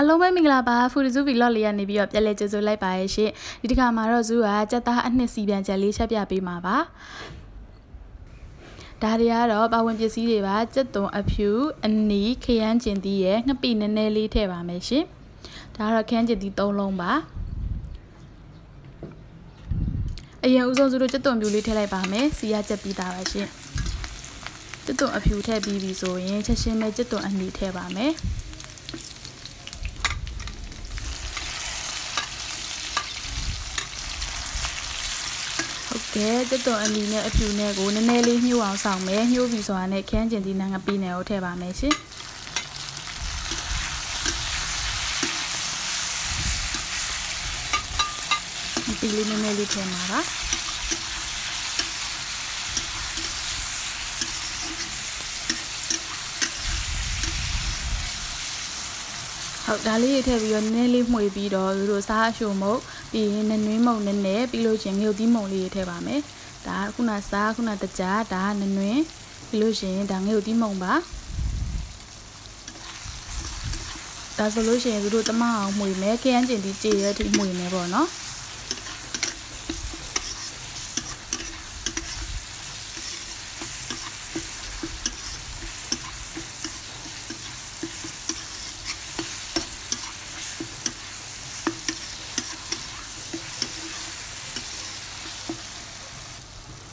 အလုံးပဲမင်္ဂလာပါဖူရီဇူဗီလော့လေးရနေပြီးတော့ပြန်လဲကြိုဆိုလိုက်ပါရဲ့ရှင်ဒီတစ်ခါမှာတော့ဇူကစက်သားအနှစ်စီပြန်ချက်လေးချက်ပြပေးမှာပါဒါတွေကတော့ပါဝင်ပစ္စည်းတွေပါစက်သွန်အဖြူအနီခရမ်းကျင်သီးရဲ့ငပိနည်းနည်းလေးထည့်ပါမယ်ရှင်ဒါကတော့ခရမ်းကျင်သီး၃လုံးပါအရင်ဦးဆုံးစုတို့စက်သွန်ပြူလေးထည့်လိုက်ပါမယ်စီရချက်ပြီးသားပါရှင်စက်သွန်အဖြူထည့်ပြီးပြီဆိုရင်ချက်ချင်းပဲစက်သွန်အနီထည့်ပါမယ် ကဲတက်တော်အလီနဲ့အဖြူနဲ့ကိုနည်းနည်းလေးညှို့အောင်ဆောင်မယ်ညှို့ပြီးဆိုတာနဲ့ခန်းကျင်ဒီနံငပီးနဲ့ကိုထည့်ပါမယ်ရှင်ပီလေးနည်းနည်းလေးထည့်မှာပါ ဟုတ်ဒါလေးထည့်ပြီးတော့နည်းနည်းလေးမှွေပြီးတော့သူတို့စားအရှိုမုတ်ပြီးရင်နနွေးမုတ်နည်းနည်းပြီးလို့ချင်းငရုတ်သီးမုံလေးထည့်ပါမယ်ဒါခုနစားခုနတကြားဒါနနွေးပြီးလို့ရှိရင်ဒါငရုတ်သီးမုံပါဒါဆိုလို့ရှိရင်သူတို့တမအောင်မှွေမယ်ခရမ်းကျင်ပြီးကြေရထိမှွေမယ်ပေါ့နော်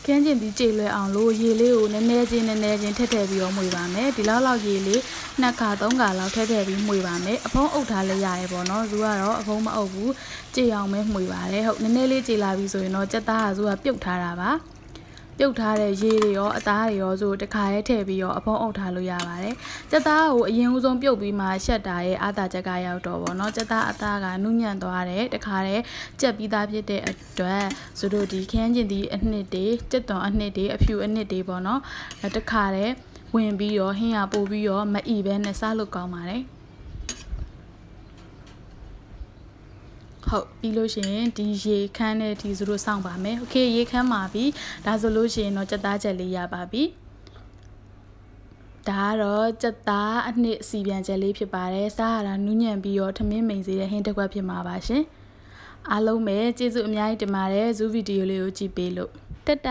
ခင်းကျင်ပြီးကြေလွယ်အောင်လို့ရေလေးကိုနည်းနည်းချင်းနည်းနည်းချင်းထည့်ထည့်ပြီးတော့မှွေပါမယ်ဒီလောက်လောက်ရေလေးနှစ်ခါသုံးခါလောက်ထည့်ထည့်ပြီးမှွေပါမယ်အဖုံးအုပ်ထားလဲရတယ်ပေါ့နော်သူကတော့အဖုံးမအုပ်ဘူးကြေအောင်ပဲမှွေပါတယ်ဟုတ်နည်းနည်းလေးကြေလာပြီဆိုရင်တော့စက်သားကသူကပြုတ်ထားတာပါ ပြုတ်ထားတဲ့ရေတွေရောအသားတွေရောဆိုတခါရဲထည့်ပြီးတော့အဖုံးအုပ်ထားလို့ရပါတယ်။ကြက်သားကိုအရင်ဦးဆုံးပြုတ်ပြီးမှရှက်တာရဲ့အာသာချက်ကရောက်တော့ဗောနော်။ကြက်သားအသားကနုညံ့သွားတယ်တခါရဲကြက်ပြီးသားဖြစ်တဲ့အတွက်ဆိုတို့ဒီခန်းကျင်ဒီအနှစ်တွေကြက်သွန်အနှစ်တွေအဖြူအနှစ်တွေဗောနော်။တခါရဲဝင်ပြီးတော့ဟင်းရပို့ပြီးတော့မအီပဲနဲ့စားလို့ကောင်းပါတယ်။ ဟုတ်ပြီးလို့ရှိရင်ဒီရေခမ်းတဲ့ဒီဆိုလို့စောင့်ပါမယ်โอเคရေခမ်းပါပြီဒါဆိုလို့ရှိရင်တော့ကြက်သားချက်လေးရပါပြီဒါကတော့ကြက်သားအနှစ်စီပြန်ချက်လေးဖြစ်ပါတယ်စားရတာနူးညံ့ပြီးတော့ထမင်းမိန်စေတဲ့ဟင်းတစ်ခွက်ဖြစ်မှာပါရှင်အားလုံးပဲကျေးဇူးအများကြီးတင်ပါတယ်ဇူးဗီဒီယိုလေးကိုကြည့်ပေးလို့တတ